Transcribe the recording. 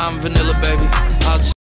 I'm vanilla, baby. I'll